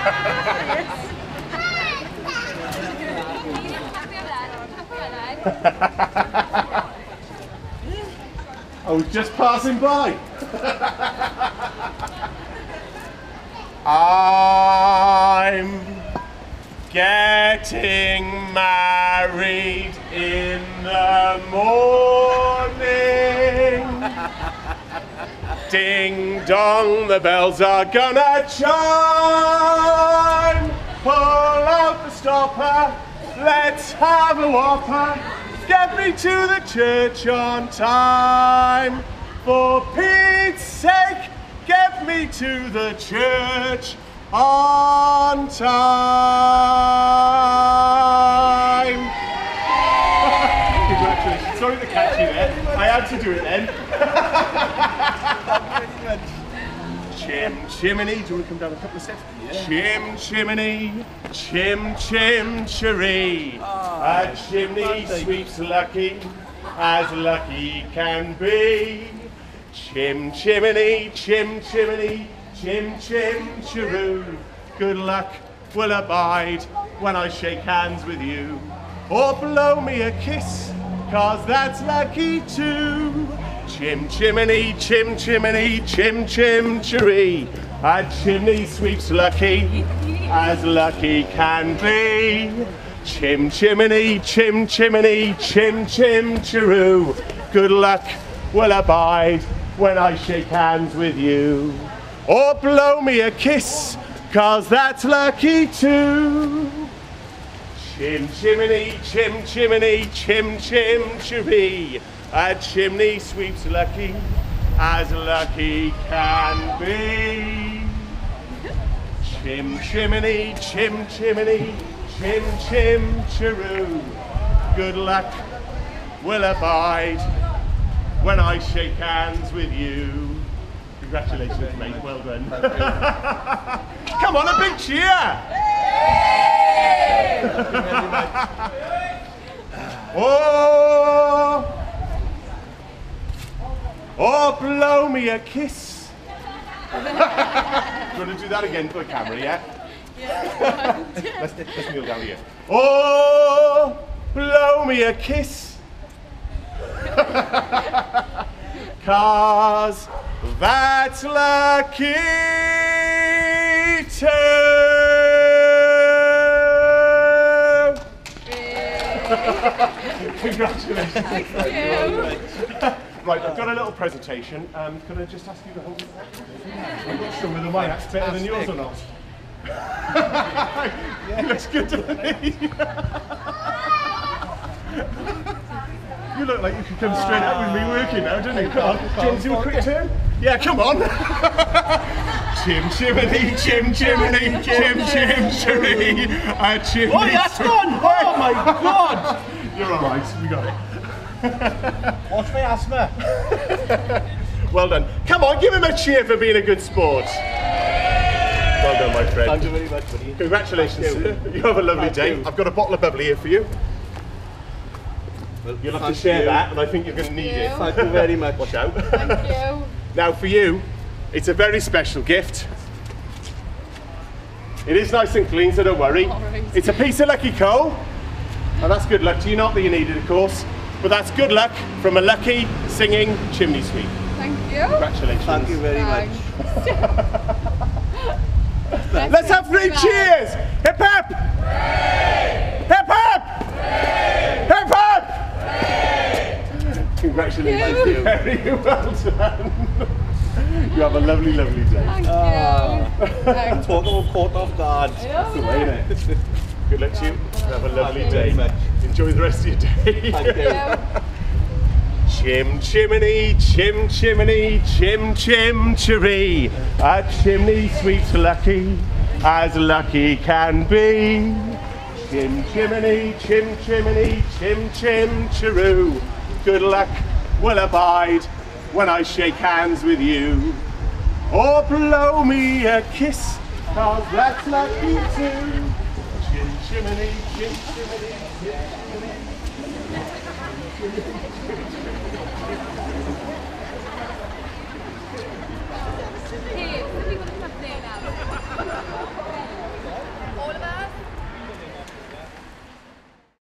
I was just passing by. I'm getting married in the morning. Ding dong, the bells are gonna chime. Pull out the stopper, let's have a whopper. Get me to the church on time. For Pete's sake, get me to the church on time. Congratulations. Sorry to catch you there. I had to do it then. Chimney. Do you want to come down a couple of steps? Chim chimney, chim chim cheree. Ah, a chimney sweeps lucky, as lucky can be. Chim chimney, chim chimney, chim chim cheroo. Good luck will abide when I shake hands with you. Or blow me a kiss, cause that's lucky too. Chim chimney, chim chimney, chim chim cheree. A chimney sweeps lucky, as lucky can be. Chim chimney, chim chimney, chim chim cheroo. Good luck will abide when I shake hands with you. Or blow me a kiss, cause that's lucky too. Chim chimney, chim chimney, chim chim cheree. A chimney sweeps lucky, as lucky can be. Chim chimney, chim chimney, chim chim cheroo. Good luck will abide when I shake hands with you. Congratulations, mate. Well done. Come on, a big cheer! Oh! Oh, blow me a kiss. do you want to do that again for the camera, yeah? Yeah. let's, let's kneel down here. Oh, blow me a kiss. Cause that's lucky too. Congratulations. Right, I've got a little presentation. Um, could I just ask you to hold it? I'm not sure whether my act's better than yours or not. yeah. Looks good to me. you look like you could come straight out with me working now, don't you? Come on, you do a quick turn? Yeah, come on. chim chimney, chim chimney, chim chim chimney, a chimney. Oh, that's gone! Oh my god! You're all right. We got it. What's my asthma? well done. Come on, give him a cheer for being a good sport. Well done, my friend. Thank you very much, buddy. Congratulations, you. sir. You have a lovely Thank day. you. I've got a bottle of bubbly here for you. Well, You'll have to share you. that, and I think you're going to need it. Thank you very much. Watch out. Thank you. Now, for you, it's a very special gift. It is nice and clean, so don't worry. All right. It's a piece of lucky coal. And that's good luck to you, not that you need it, of course. But that's good luck from a lucky singing chimney sweep. Thank you. Congratulations. Thank you very much. Let's have three Thanks. cheers! Hip hip! Hip hip! Hip hip! Congratulations. Thank you. Very well done. You have a lovely, lovely day. Thank you. Ah. Thanks. Total caught off guard. That's the way, innit? Good luck to you. Have a lovely day. Enjoy the rest of your day. Thank you. Chim chimney, chim chimney, chim chim cheree. A chimney sweeps lucky, as lucky can be. Chim chimney, chim chimney, chim chim cheroo. Good luck will abide when I shake hands with you. Or blow me a kiss, cause that's lucky too. Chim chimney, chim chimney, chim chimney.